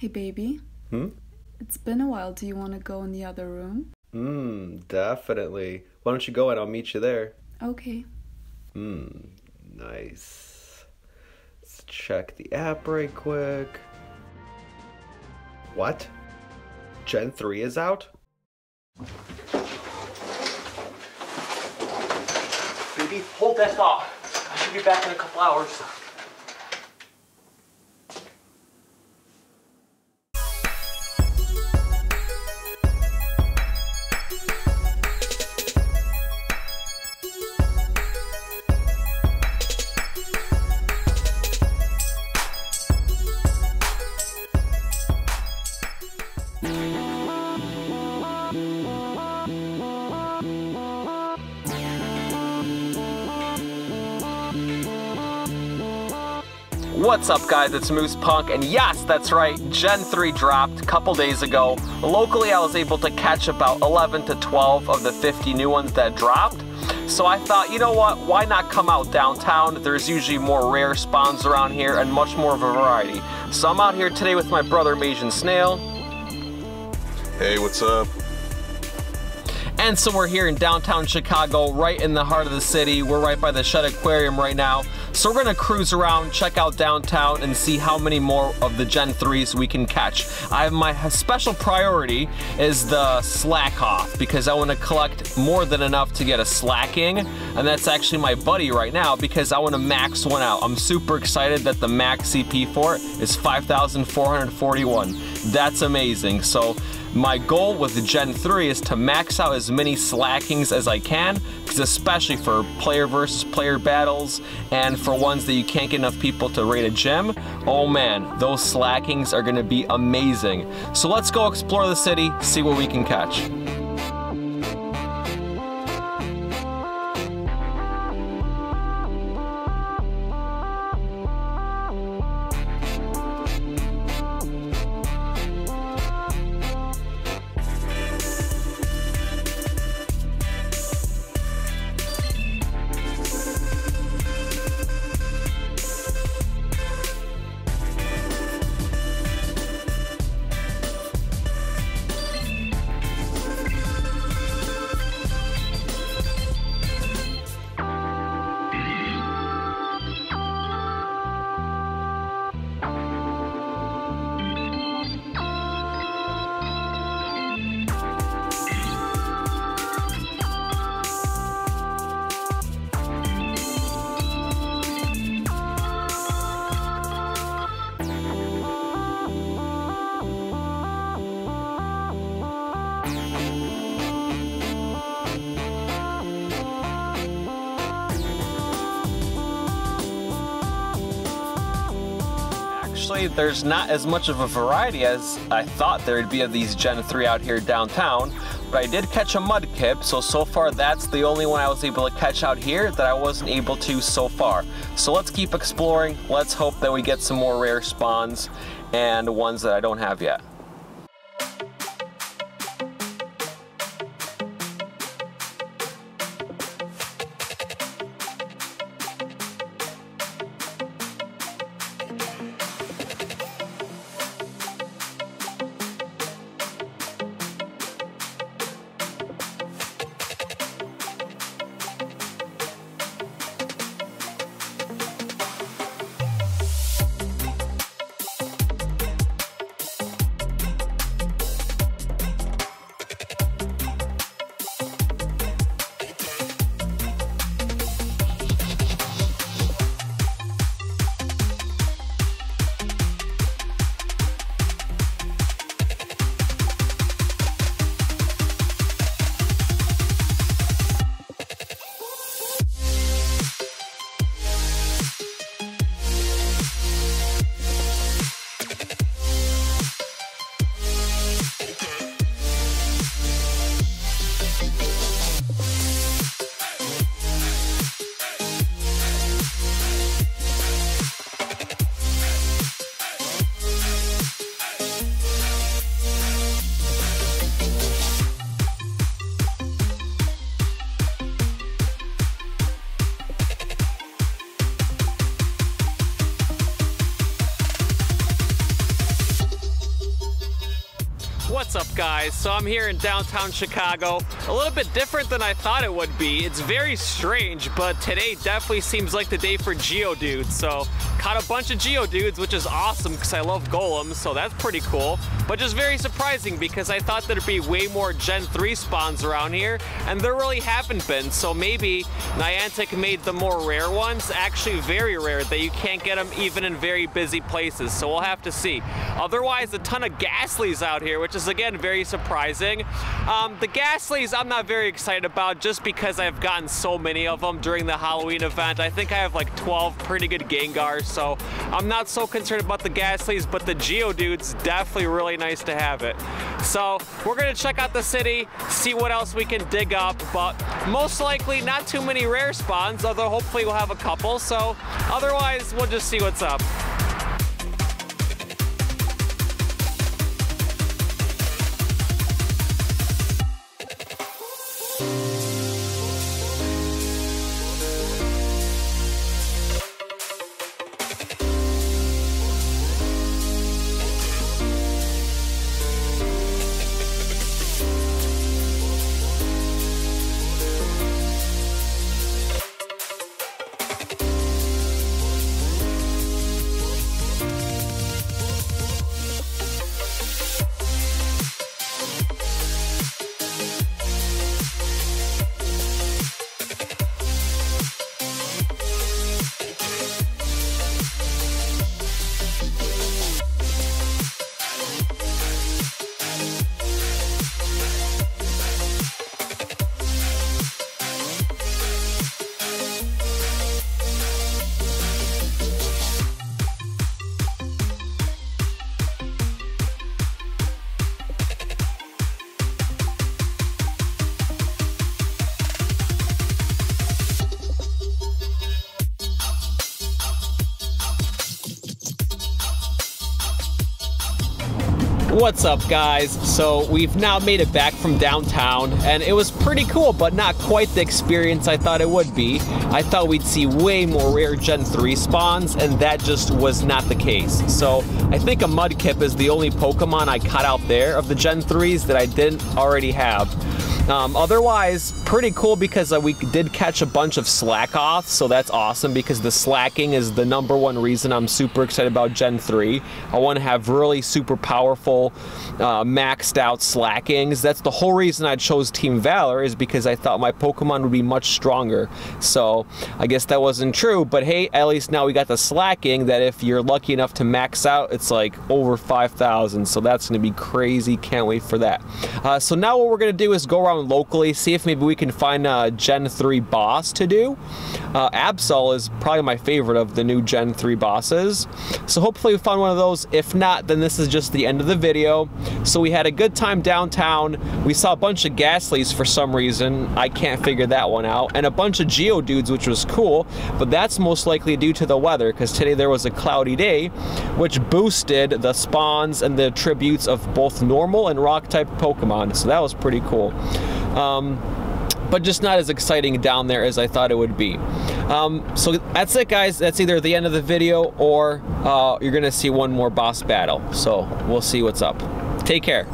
Hey, baby. Hmm? It's been a while. Do you want to go in the other room? Mmm, definitely. Why don't you go and I'll meet you there? Okay. Mmm, nice. Let's check the app right quick. What? Gen 3 is out? Baby, hold that thought. I should be back in a couple hours. What's up guys, it's Moose Punk, and yes, that's right, Gen 3 dropped a couple days ago. Locally, I was able to catch about 11 to 12 of the 50 new ones that dropped. So I thought, you know what, why not come out downtown? There's usually more rare spawns around here and much more of a variety. So I'm out here today with my brother Majin Snail. Hey, what's up? And so we're here in downtown Chicago, right in the heart of the city. We're right by the Shedd Aquarium right now. So we're gonna cruise around, check out downtown, and see how many more of the Gen 3s we can catch. I have my special priority is the Slakoth because I wanna collect more than enough to get a Slaking. And that's actually my buddy right now because I wanna max one out. I'm super excited that the max CP for it is 5,441. That's amazing. So my goal with the Gen 3 is to max out as many Slakings as I can, because especially for player versus player battles and for ones that you can't get enough people to raid a gym, oh man, those Slakings are gonna be amazing. So let's go explore the city, see what we can catch. There's not as much of a variety as I thought there'd be of these Gen 3 out here downtown, but I did catch a mudkip, so so far that's the only one I was able to catch out here that I wasn't able to so far. So let's keep exploring, let's hope that we get some more rare spawns and ones that I don't have yet. What's up guys? So I'm here in downtown Chicago. A little bit different than I thought it would be. It's very strange, but today definitely seems like the day for Geodudes. So caught a bunch of Geodudes, which is awesome because I love golems, so that's pretty cool. But just very surprising because I thought there'd be way more Gen 3 spawns around here, and there really haven't been. So maybe Niantic made the more rare ones actually very rare that you can't get them even in very busy places. So we'll have to see. Otherwise, a ton of Gastlys out here, which is again very surprising. Um, the Gastlys I'm not very excited about just because I've gotten so many of them during the Halloween event. I think I have like 12 pretty good Gengars, so I'm not so concerned about the Gastlys, but the Geodude's definitely really nice to have it. So we're gonna check out the city, see what else we can dig up, but most likely not too many rare spawns, although hopefully we'll have a couple, so otherwise we'll just see what's up. What's up guys? So we've now made it back from downtown and it was pretty cool but not quite the experience I thought it would be. I thought we'd see way more rare Gen 3 spawns and that just was not the case. So I think a Mudkip is the only Pokemon I caught out there of the Gen 3s that I didn't already have. Um, otherwise, pretty cool because uh, we did catch a bunch of Slakoth, so that's awesome because the Slaking is the number one reason I'm super excited about Gen 3. I want to have really super powerful, uh, maxed out Slakings. That's the whole reason I chose Team Valor is because I thought my Pokemon would be much stronger. So I guess that wasn't true, but hey, at least now we got the Slaking that if you're lucky enough to max out, it's like over 5,000. So that's going to be crazy. Can't wait for that. Uh, so now what we're going to do is go around locally, see if maybe we can find a Gen 3 boss to do. Uh, Absol is probably my favorite of the new Gen 3 bosses. So hopefully we find one of those. If not, then this is just the end of the video. So we had a good time downtown. We saw a bunch of Gastlys for some reason. I can't figure that one out. And a bunch of Geodudes, which was cool. But that's most likely due to the weather, because today there was a cloudy day, which boosted the spawns and the tributes of both normal and rock type Pokemon. So that was pretty cool. Um, but just not as exciting down there as I thought it would be. Um, so that's it, guys. That's either the end of the video or uh, you're to see one more boss battle. So we'll see what's up. Take care.